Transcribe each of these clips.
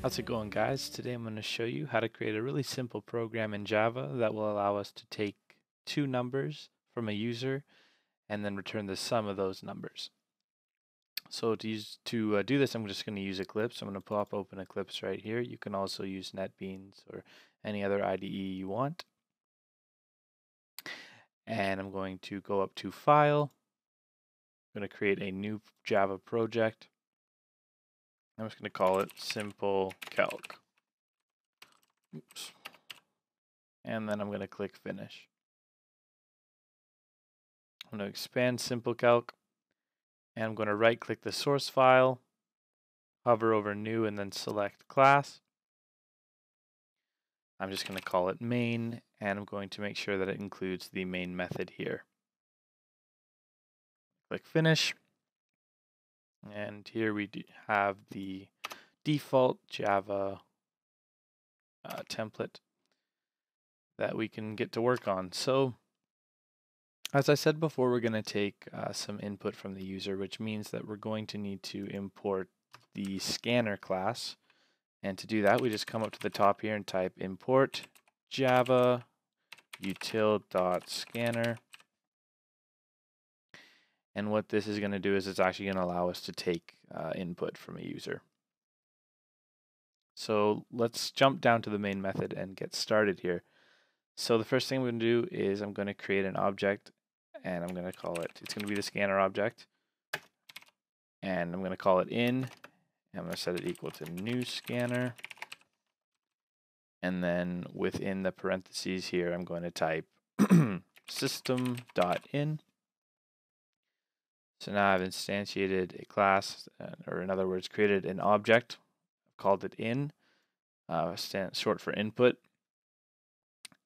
How's it going guys? Today I'm going to show you how to create a really simple program in Java that will allow us to take two numbers from a user and then return the sum of those numbers. So to use to uh, do this I'm just going to use Eclipse. I'm going to pop open Eclipse right here. You can also use NetBeans or any other IDE you want. And I'm going to go up to File. I'm going to create a new Java project. I'm just going to call it simple calc. Oops. And then I'm going to click finish. I'm going to expand simple calc and I'm going to right click the source file, hover over new and then select class. I'm just going to call it main and I'm going to make sure that it includes the main method here. Click finish. And here we have the default Java uh, template that we can get to work on. So as I said before, we're going to take uh, some input from the user, which means that we're going to need to import the scanner class. And to do that, we just come up to the top here and type import java util.scanner. And what this is going to do is it's actually going to allow us to take uh, input from a user. So let's jump down to the main method and get started here. So the first thing we're going to do is I'm going to create an object and I'm going to call it, it's going to be the scanner object. And I'm going to call it in. I'm going to set it equal to new scanner. And then within the parentheses here, I'm going to type system.in so now I've instantiated a class, or in other words, created an object. Called it in, uh, stand, short for input.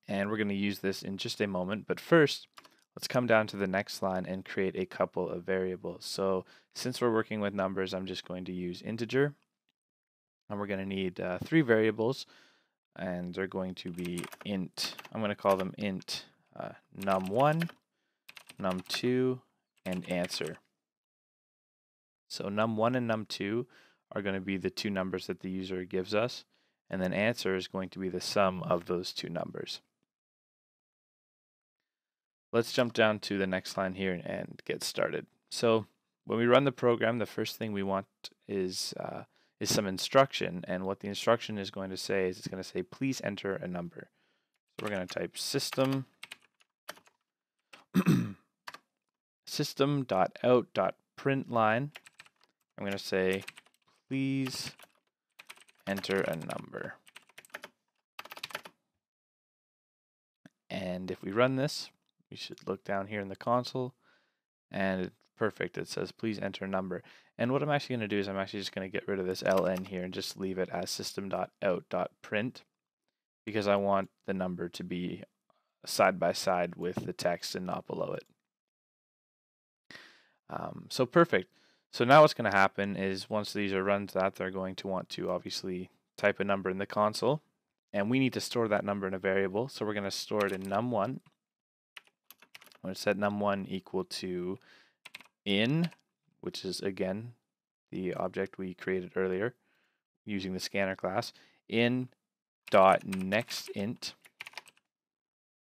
And we're going to use this in just a moment. But first, let's come down to the next line and create a couple of variables. So since we're working with numbers, I'm just going to use integer. And we're going to need uh, three variables. And they're going to be int. I'm going to call them int uh, num1, num2, and answer. So num1 and num2 are going to be the two numbers that the user gives us, and then answer is going to be the sum of those two numbers. Let's jump down to the next line here and get started. So when we run the program, the first thing we want is uh, is some instruction, and what the instruction is going to say is it's going to say, please enter a number. So we're going to type system system.out.println, I'm going to say, please enter a number. And if we run this, we should look down here in the console, and perfect. It says, please enter a number. And what I'm actually going to do is I'm actually just going to get rid of this ln here and just leave it as system.out.print because I want the number to be side by side with the text and not below it. Um, so perfect. So now what's going to happen is once these are run to that, they're going to want to obviously type a number in the console. And we need to store that number in a variable. So we're going to store it in num1. I'm going to set num1 equal to in, which is again the object we created earlier using the scanner class, in dot next int.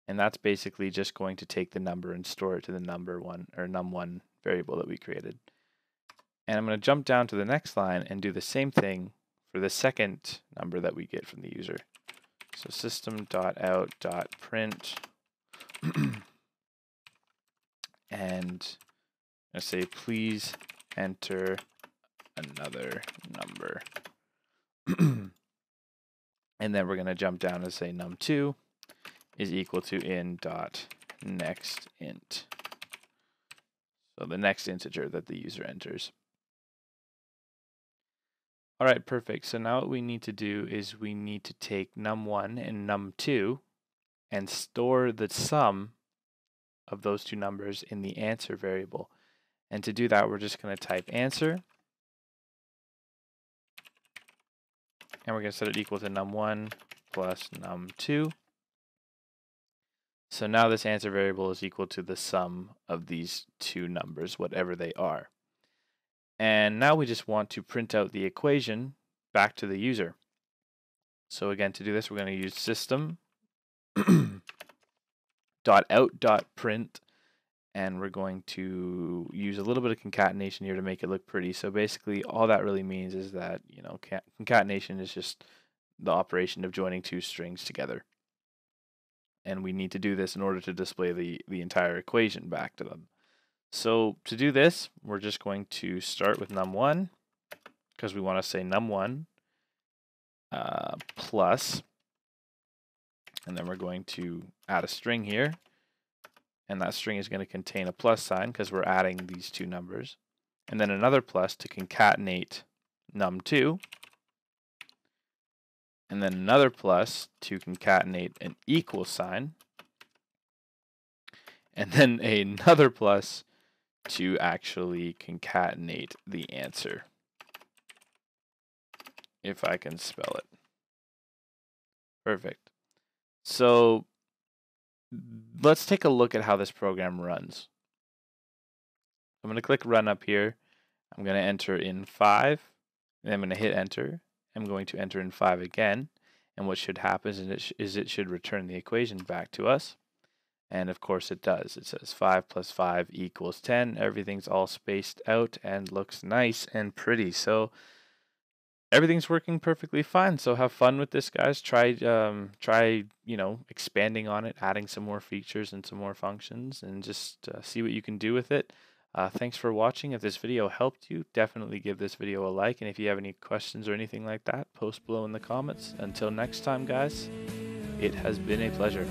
And that's basically just going to take the number and store it to the number one or num1 variable that we created. And I'm going to jump down to the next line and do the same thing for the second number that we get from the user. So system.out.print and I say please enter another number. and then we're going to jump down and say num2 is equal to in dot next int. So the next integer that the user enters. All right, perfect. So now what we need to do is we need to take num1 and num2 and store the sum of those two numbers in the answer variable. And to do that, we're just going to type answer. And we're going to set it equal to num1 plus num2. So now this answer variable is equal to the sum of these two numbers, whatever they are. And now we just want to print out the equation back to the user. So again, to do this, we're going to use system dot out dot print and we're going to use a little bit of concatenation here to make it look pretty. So basically all that really means is that, you know, concatenation is just the operation of joining two strings together. And we need to do this in order to display the, the entire equation back to them. So to do this, we're just going to start with num1 because we want to say num1 uh, plus, and then we're going to add a string here and that string is going to contain a plus sign because we're adding these two numbers. And then another plus to concatenate num2. And then another plus to concatenate an equal sign. And then another plus to actually concatenate the answer. If I can spell it. Perfect. So let's take a look at how this program runs. I'm going to click run up here. I'm going to enter in 5, and I'm going to hit enter. I'm going to enter in 5 again, and what should happen is it, sh is it should return the equation back to us. And of course it does. It says 5 plus 5 equals 10. Everything's all spaced out and looks nice and pretty. So everything's working perfectly fine. So have fun with this, guys. Try, um, try, you know, expanding on it, adding some more features and some more functions, and just uh, see what you can do with it. Uh, thanks for watching. If this video helped you, definitely give this video a like. And if you have any questions or anything like that, post below in the comments. Until next time, guys, it has been a pleasure.